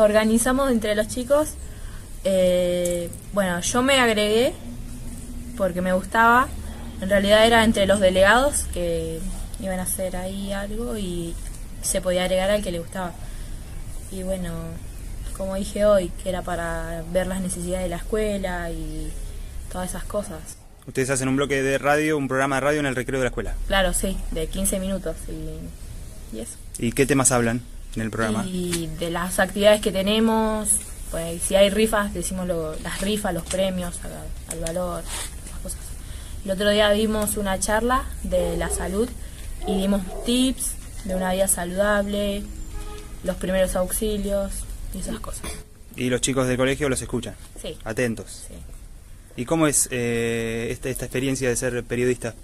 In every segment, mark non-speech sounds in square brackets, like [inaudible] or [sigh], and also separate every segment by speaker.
Speaker 1: organizamos entre los chicos. eh, bueno, yo me agregué porque me gustaba. En realidad era entre los delegados que iban a hacer ahí algo y se podía agregar al que le gustaba. Y bueno, como dije hoy, que era para ver las necesidades de la escuela y todas esas cosas.
Speaker 2: Ustedes hacen un bloque de radio, un programa de radio en el recreo de la escuela.
Speaker 1: Claro, sí, de 15 minutos y, y eso.
Speaker 2: ¿Y qué temas hablan en el programa?
Speaker 1: Y de las actividades que tenemos, pues si hay rifas, decimos lo- las rifas, los premios, al, al valor, las cosas. El otro día vimos una charla de la salud y dimos tips de una vida saludable, los primeros auxilios y esas cosas.
Speaker 2: Y los chicos del colegio los escuchan,
Speaker 1: Sí,
Speaker 2: atentos.
Speaker 1: sí.
Speaker 2: ¿Y cómo es eh, esta, esta experiencia de ser periodista?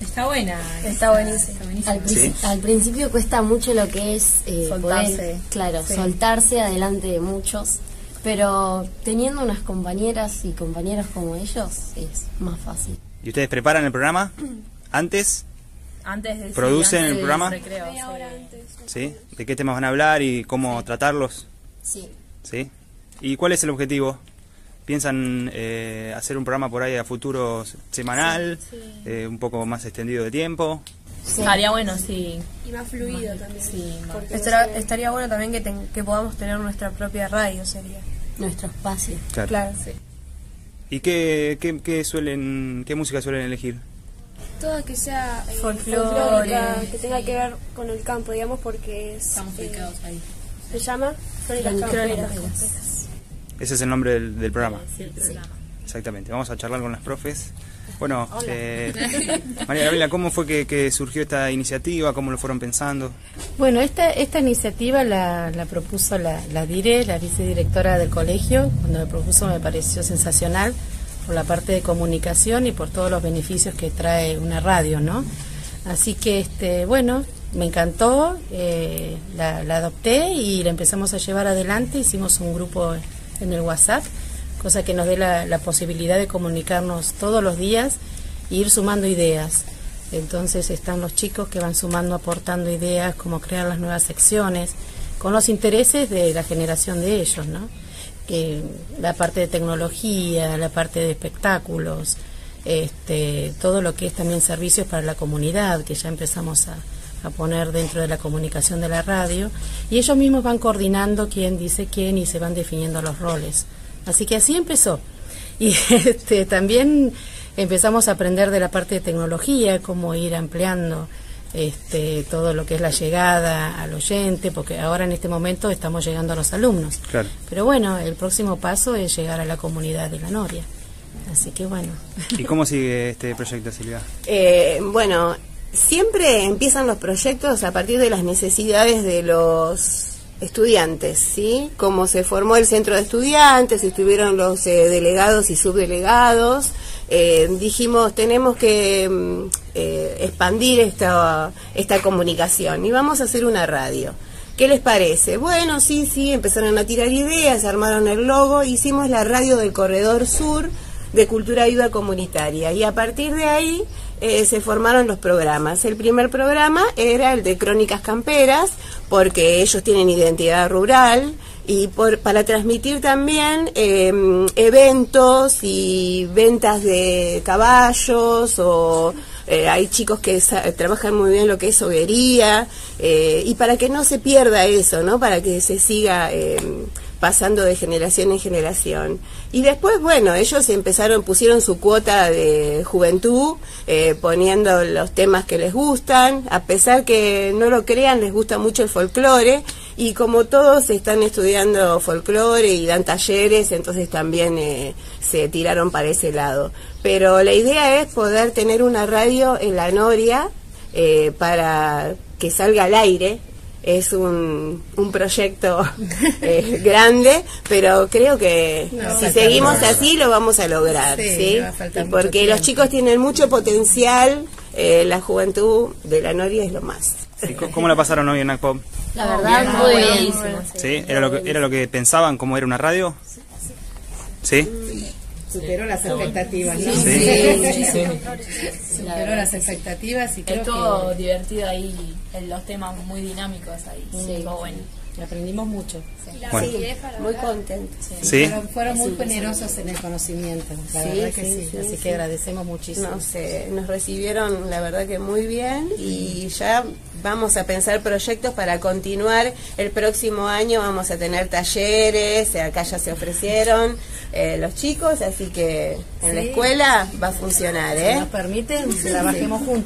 Speaker 3: Está buena.
Speaker 4: Está buenísimo.
Speaker 3: Está buenísimo.
Speaker 5: Al, princi-
Speaker 2: Sí.
Speaker 5: al principio cuesta mucho lo que es eh,
Speaker 1: Soltarse.
Speaker 5: poder, claro,
Speaker 1: Sí.
Speaker 5: soltarse adelante de muchos, pero teniendo unas compañeras y compañeros como ellos es más fácil.
Speaker 2: ¿Y ustedes preparan el programa antes?
Speaker 1: Antes de
Speaker 2: ¿Producen
Speaker 1: antes
Speaker 2: el programa?
Speaker 1: recreo, sí.
Speaker 4: antes.
Speaker 2: ¿Sí? ¿De qué temas van a hablar y cómo tratarlos?
Speaker 5: Sí.
Speaker 2: ¿Sí? ¿Y cuál es el objetivo? ¿Piensan eh, hacer un programa por ahí a futuro semanal, eh, un poco más extendido de tiempo?
Speaker 1: Estaría bueno, sí.
Speaker 4: Y más fluido también.
Speaker 1: Sí, más.
Speaker 4: Porque
Speaker 3: Estará-
Speaker 4: no se-
Speaker 3: estaría bueno también que, ten- que podamos tener nuestra propia radio, sería.
Speaker 5: Nuestro espacio.
Speaker 2: Claro.
Speaker 3: Claro.
Speaker 2: ¿Y qué, qué, qué suelen, qué música suelen elegir?
Speaker 4: Toda que sea eh, folclórica, que tenga que ver con el campo, digamos, porque es,
Speaker 3: Estamos
Speaker 4: eh,
Speaker 3: ubicados ahí.
Speaker 4: se llama Crónicas Camperas.
Speaker 2: Ese es el nombre del, del programa.
Speaker 1: Sí, el programa.
Speaker 2: Exactamente. Vamos a charlar con las profes. Bueno, eh, María Gabriela, ¿cómo fue que, que surgió esta iniciativa? ¿Cómo lo fueron pensando?
Speaker 6: Bueno, esta, esta iniciativa la, la propuso la, la DIRE, la vicedirectora del colegio. Cuando me propuso me pareció sensacional por la parte de comunicación y por todos los beneficios que trae una radio, ¿no? Así que, este, bueno, me encantó, eh, la, la adopté y la empezamos a llevar adelante. Hicimos un grupo en el WhatsApp, cosa que nos dé la, posibilidad de comunicarnos todos los días e ir sumando ideas. Entonces están los chicos que van sumando, aportando ideas, cómo crear las nuevas secciones, con los intereses de la generación de ellos, ¿no? Que la parte de tecnología, la parte de espectáculos, este, todo lo que es también servicios para la comunidad, que ya empezamos a, a poner dentro de la comunicación de la radio, y ellos mismos van coordinando quién dice quién y se van definiendo los roles. Así que así empezó. [laughs] Y este, también empezamos a aprender de la parte de tecnología, cómo ir ampliando este, todo lo que es la llegada al oyente, porque ahora en este momento estamos llegando a los alumnos.
Speaker 2: Claro.
Speaker 6: Pero bueno, el próximo paso es llegar a la comunidad de la Noria. Así que bueno.
Speaker 2: ¿Y cómo sigue este proyecto, Silvia?
Speaker 7: Eh, bueno, siempre empiezan los proyectos a partir de las necesidades de los estudiantes, ¿sí? Como se formó el centro de estudiantes, estuvieron los eh, delegados y subdelegados, eh, dijimos tenemos que mm, eh, expandir esta, esta comunicación y vamos a hacer una radio. ¿Qué les parece? Bueno, sí, sí, empezaron a tirar ideas, armaron el logo, hicimos la radio del Corredor Sur de Cultura Viva Comunitaria y a partir de ahí eh, se formaron los programas. El primer programa era el de Crónicas Camperas, porque ellos tienen identidad rural y por, para transmitir también eh, eventos y ventas de caballos o eh, hay chicos que trabajan muy bien lo que es hoguería eh, y para que no se pierda eso, ¿no? Para que se siga eh, pasando de generación en generación. Y después, bueno, ellos empezaron, pusieron su cuota de juventud, eh, poniendo los temas que les gustan, a pesar que no lo crean, les gusta mucho el folclore, y como todos están estudiando folclore y dan talleres, entonces también eh, se tiraron para ese lado. Pero la idea es poder tener una radio en la Noria eh, para que salga al aire es un, un proyecto [laughs] eh, grande, pero creo que
Speaker 6: No,
Speaker 7: si seguimos
Speaker 6: mucho.
Speaker 7: así lo vamos a lograr,
Speaker 6: Sí,
Speaker 7: ¿sí? porque los chicos tienen mucho potencial, eh, la juventud de la Noria es lo más.
Speaker 2: ¿Y co- ¿Cómo la pasaron hoy en ACPOP?
Speaker 5: La verdad, muy buenísimo.
Speaker 2: ¿Sí? ¿Era lo, que, ¿Era lo que pensaban? ¿Cómo era una radio? ¿Sí?
Speaker 6: Superó las expectativas, ¿no?
Speaker 2: Sí. [laughs]
Speaker 6: Superó las expectativas y creo
Speaker 1: Estuvo
Speaker 6: que
Speaker 1: divertido ahí, en los temas muy dinámicos ahí. Sí, bueno.
Speaker 6: Aprendimos mucho.
Speaker 2: Bueno.
Speaker 7: muy contentos.
Speaker 2: Sí.
Speaker 6: Fueron, fueron muy generosos en el conocimiento, la
Speaker 7: Sí,
Speaker 6: verdad que
Speaker 7: sí,
Speaker 6: sí.
Speaker 7: sí,
Speaker 6: Así
Speaker 7: sí.
Speaker 6: que agradecemos muchísimo.
Speaker 7: Nos, nos recibieron, la verdad que muy bien, y ya vamos a pensar proyectos para continuar. El próximo año vamos a tener talleres, acá ya se ofrecieron eh, los chicos, así que en la escuela va a funcionar,
Speaker 6: Si
Speaker 7: ¿eh?
Speaker 6: nos permiten, trabajemos juntos.